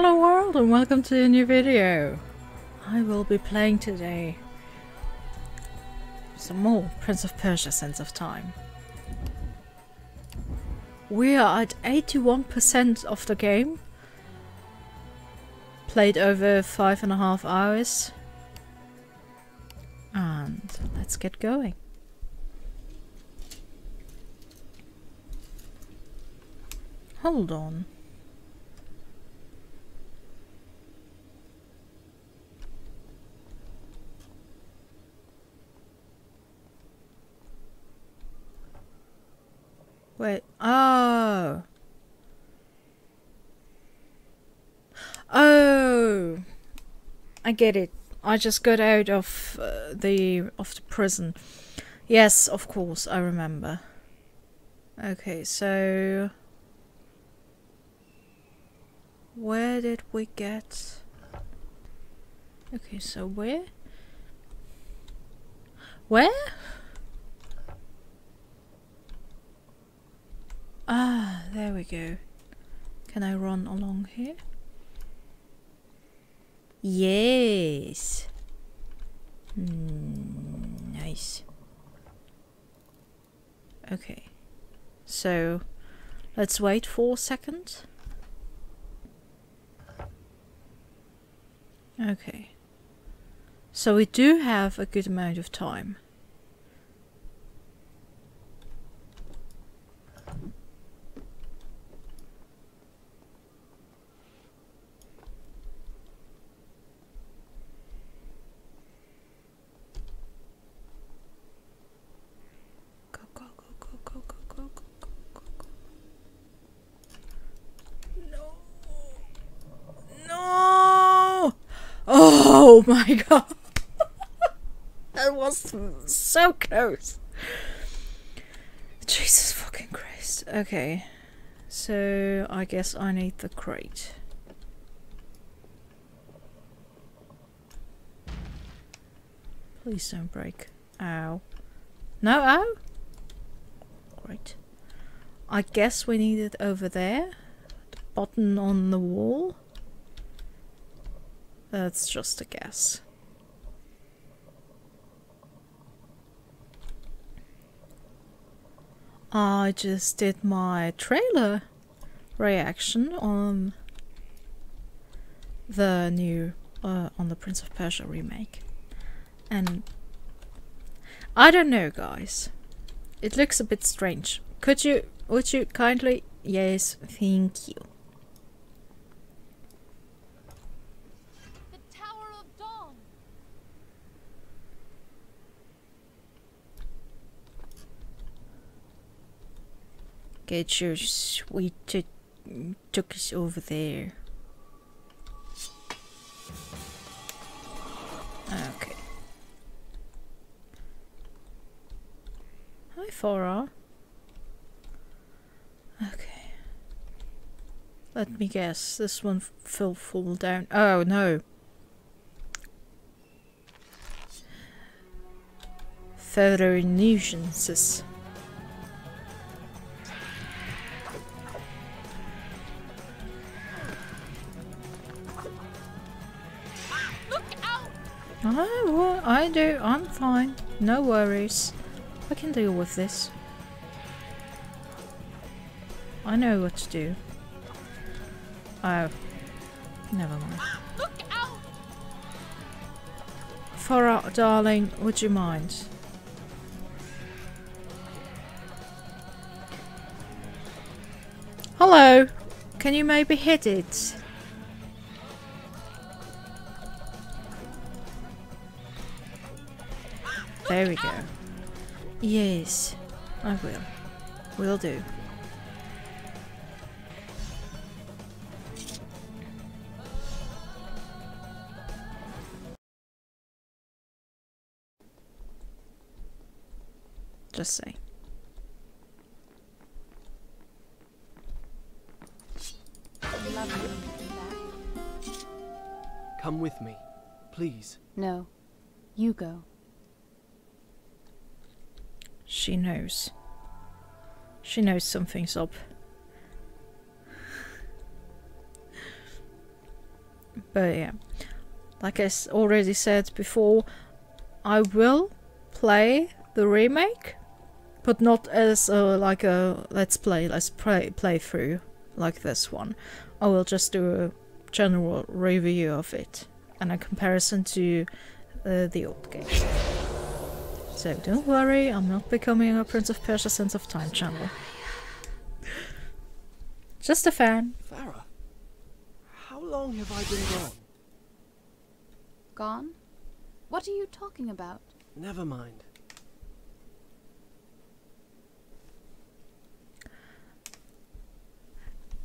Hello world and welcome to a new video. I will be playing today some more Prince of Persia Sands of Time. We are at 81% of the game. Played over five and a half hours. And let's get going. Hold on. Wait. Oh. Oh. I get it. I just got out of uh, the of the prison. Yes, of course, I remember. Okay, so where did we get Okay, so where? Where? Ah, there we go. Can I run along here? Yes. Mm, nice. Okay. So, let's wait for a second. Okay. So we do have a good amount of time. Oh my god. that was so close. Jesus fucking Christ. Okay. So I guess I need the crate. Please don't break. Ow. No, ow? Great. I guess we need it over there. The button on the wall. That's just a guess. I just did my trailer reaction on the new uh, on the Prince of Persia remake. And I don't know guys. It looks a bit strange. Could you would you kindly yes, thank you. The Tower of Dawn. Get your sweet tookies over there. Okay. Hi, Farah. Okay. Let me guess. This one f- will fall down. Oh no. Further nuisances. Oh, well, I do. I'm fine. No worries. I can deal with this. I know what to do. Oh. Never mind. Look out! Farah, darling, would you mind? Hello. Can you maybe hit it? There we go. Yes, I will. Will do. Just say. Come with me, please. No. You go. She knows. She knows something's up. But yeah, like I already said before, I will play the remake, but not as a, like a let's play, let's play play through like this one. I will just do a general review of it and a comparison to uh, the old game. So don't worry, I'm not becoming a Prince of Persia Sands of Time channel. Just a fan. Farah, how long have I been gone? Gone? What are you talking about? Never mind.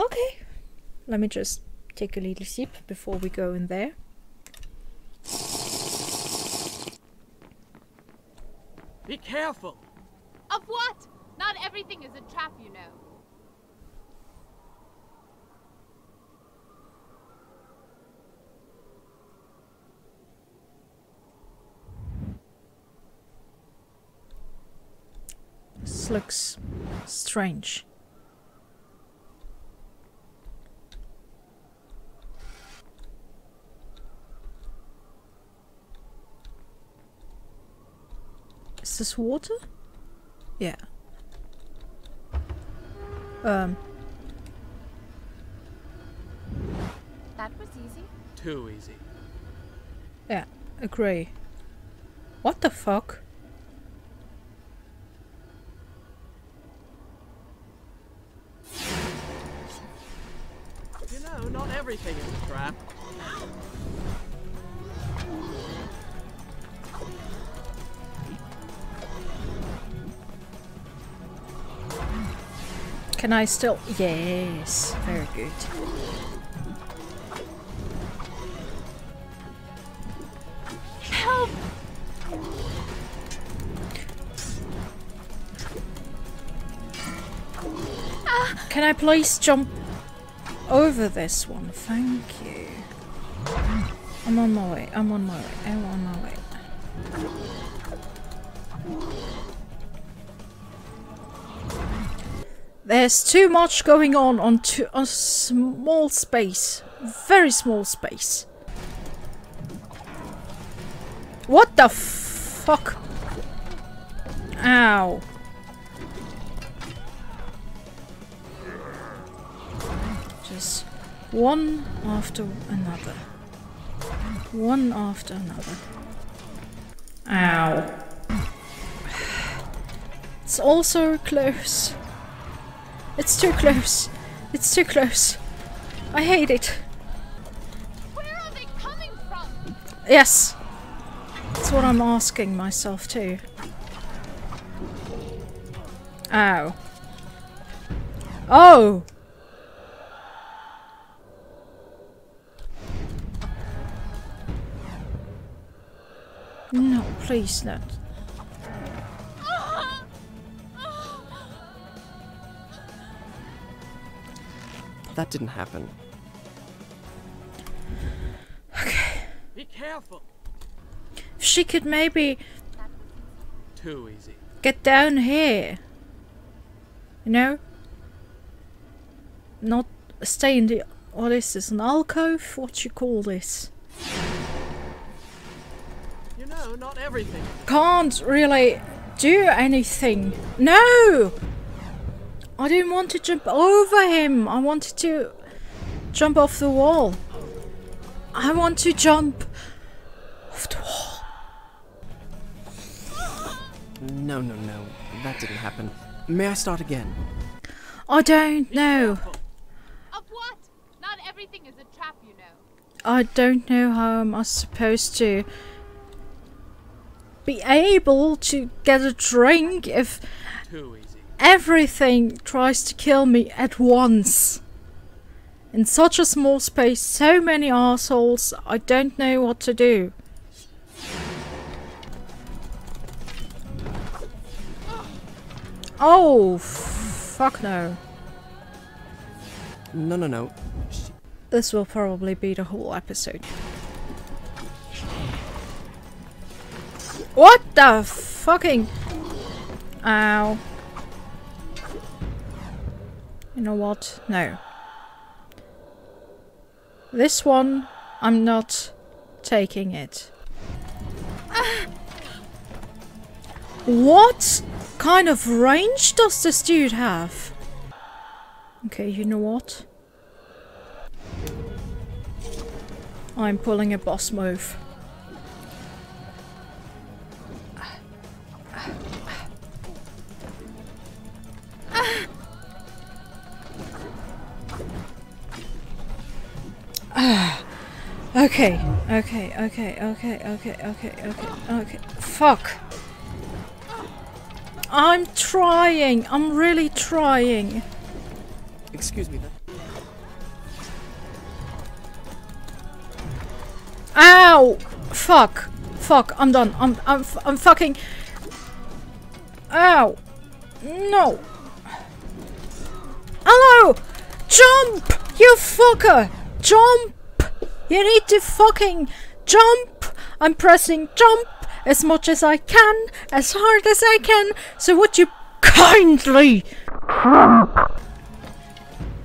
Okay. Let me just take a little sip before we go in there. Careful! Of what? Not everything is a trap, you know. This looks strange. Is this water? Yeah. Um, That was easy. Too easy. yeah, agree. What the fuck? You know, not everything is a trap. Can I still? Yes, very good. Help! Ah! Can I please jump over this one? Thank you. I'm on my way. I'm on my way. I'm on my way. There's too much going on on too, a small space. Very small space. What the fuck? Ow. Just one after another. One after another. Ow. It's also close. It's too close. It's too close. I hate it. Where are they coming from? Yes. That's what I'm asking myself too. Ow. Oh! No, please not. That didn't happen. Okay. Be careful! If she could maybe Too easy. get down here. You know? Not stay in the. What is this? Is an alcove? What you call this? You know, not everything. Can't really do anything. No! I didn't want to jump over him. I wanted to jump off the wall. I want to jump off the wall. No, no, no. That didn't happen. May I start again? I don't know. Of what? Not everything is a trap, you know. I don't know how am I supposed to be able to get a drink if Too easy. Everything tries to kill me at once. In such a small space, so many assholes, I don't know what to do. Oh, fuck no. No, no, no. This will probably be the whole episode. What the fucking... Ow. You know what? No. This one I'm not taking it. What kind of range does this dude have? Okay, you know what? I'm pulling a boss move. Okay, okay, okay, okay, okay, okay, okay, okay. Fuck. I'm trying. I'm really trying. Excuse me. Ow! Fuck. Fuck. I'm done. I'm I'm I'm fucking. Ow! No. Hello! Jump! You fucker! Jump! You need to fucking jump! I'm pressing jump as much as I can, as hard as I can, so would you kindly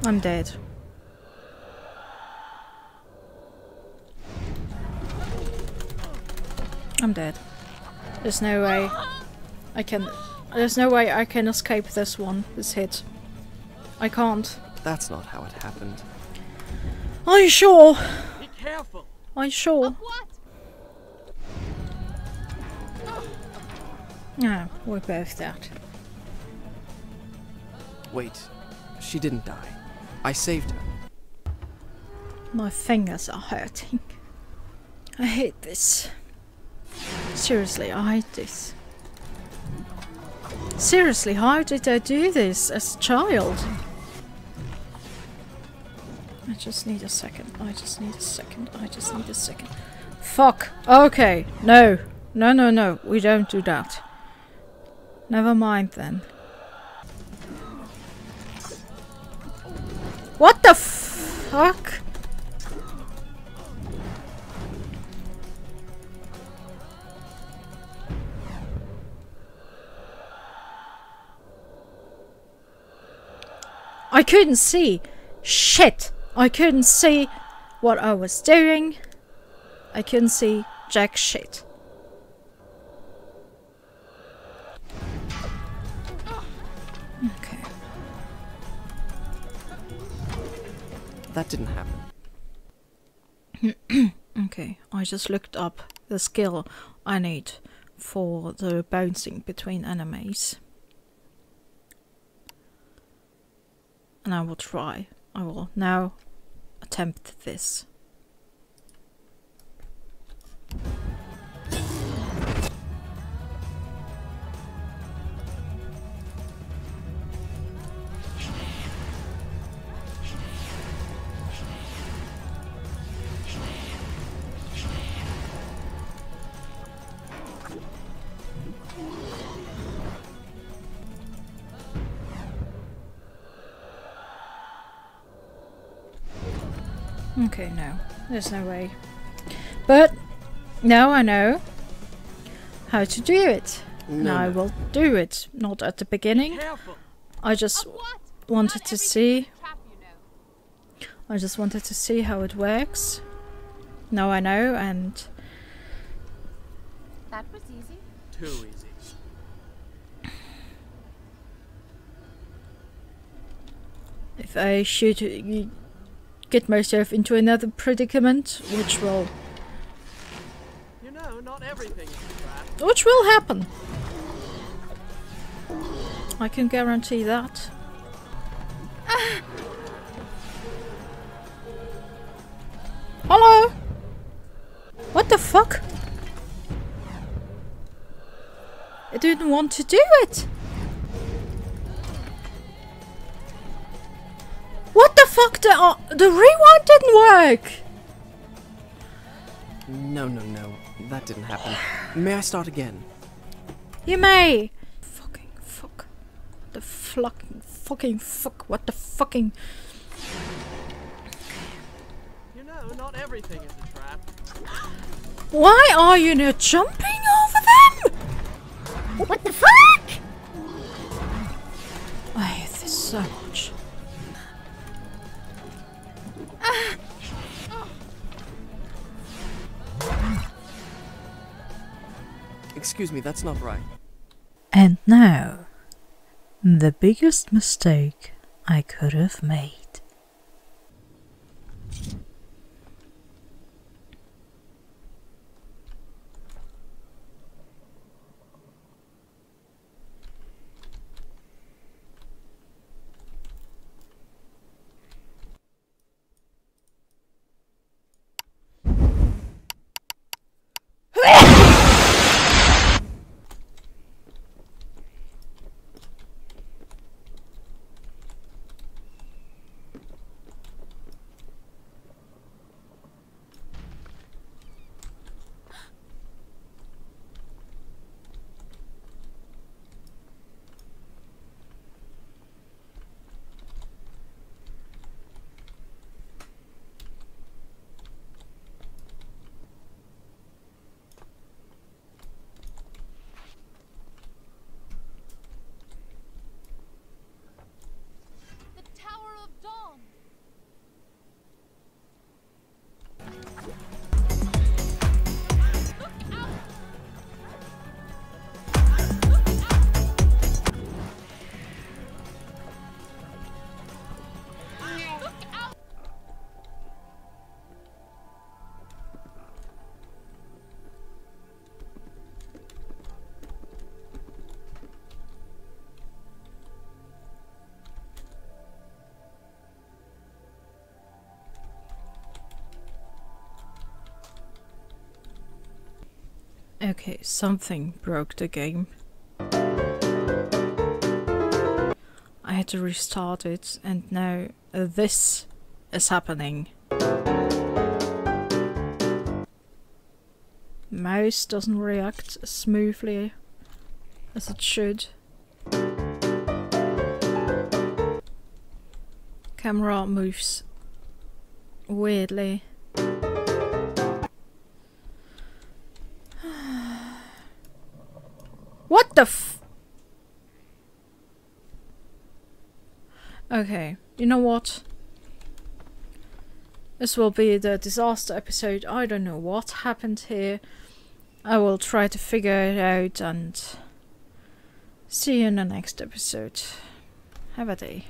I'm dead. I'm dead. There's no way I can there's no way I can escape this one, this hit. I can't. That's not how it happened. Are you sure? Be careful. Are you sure? Of what? No, we're both dead. Wait, she didn't die. I saved her. My fingers are hurting. I hate this. Seriously, I hate this. Seriously, how did I do this as a child? I just need a second. I just need a second. I just need a second. Fuck. Okay. No. No, no, no. We don't do that. Never mind then. What the fuck? I couldn't see. Shit! I couldn't see what I was doing. I couldn't see jack shit. Okay. That didn't happen. Okay, I just looked up the skill I need for the bouncing between enemies. And I will try. I will now attempt this. Okay, no. There's no way. But now I know how to do it. and No, I no. will do it. Not at the beginning. Careful. I just wanted Not to see. trap, you know. I just wanted to see how it works. Now I know and That was easy. Too easy. if I shoot get myself into another predicament, which will You know, not everything is a which will happen. I can guarantee that. Ah. Hello? What the fuck? I didn't want to do it. Fuck? The, uh, the rewind didn't work. No, no, no. That didn't happen. May I start again? You may. Fucking fuck. The fucking fucking fuck. What the fucking. You know, not everything is a trap. Why are you not jumping over them? What the fuck? I hate this so much. Excuse me, that's not right. And now, the biggest mistake I could have made. Okay, something broke the game. I had to restart it, and now uh, this is happening. Mouse doesn't react smoothly as it should. Camera moves weirdly. The f- Okay, you know what? This will be the disaster episode. I don't know what happened here. I will try to figure it out and see you in the next episode. Have a day.